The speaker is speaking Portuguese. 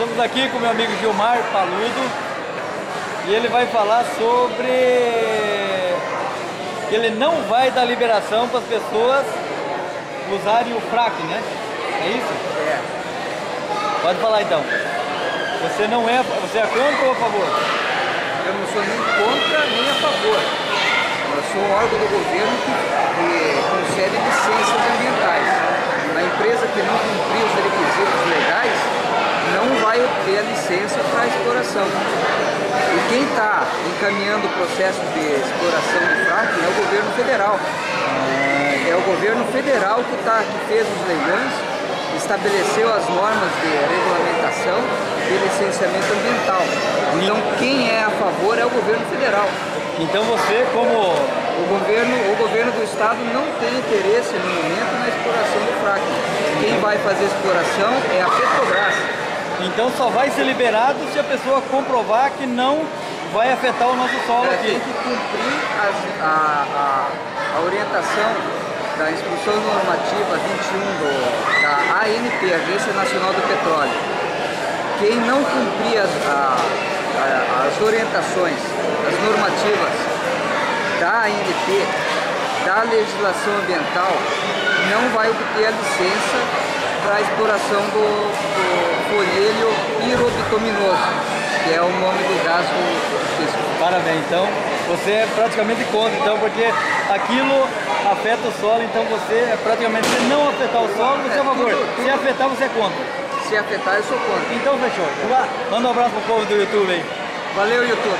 estamos aqui com meu amigo Gilmar Paludo e ele vai falar sobre que ele não vai dar liberação para as pessoas usarem o frac, né? É isso? É. Pode falar então. Você não é, você é contra ou a favor? Eu não sou nem contra nem a favor. Eu sou um órgão do governo que, que concede licenças ambientais. A empresa que não cumprir os requisitos legais obter a licença para exploração. E quem está encaminhando o processo de exploração de fracking é o governo federal. É o governo federal que, tá, que fez os leilões, estabeleceu as normas de regulamentação e licenciamento ambiental. Então quem é a favor é o governo federal. Então você como O governo, o governo do estado não tem interesse no momento na exploração do fracking. Quem vai fazer exploração é a Petrobras. Então só vai ser liberado se a pessoa comprovar que não vai afetar o nosso solo É, aqui. tem que cumprir as- a, a- a orientação da Instrução Normativa 21 do, da ANP, Agência Nacional do Petróleo. Quem não cumprir as, a- as orientações, as normativas da ANP, da legislação ambiental, não vai obter a licença para a exploração do, do pirobituminoso, que é o nome do gás do cisco. Parabéns, então você é praticamente contra, então, porque aquilo afeta o solo, então você é praticamente se não afetar o solo, você é a favor. Se afetar, você é contra. Se afetar, eu sou contra. Então fechou. Manda um abraço pro povo do YouTube aí. Valeu, YouTube.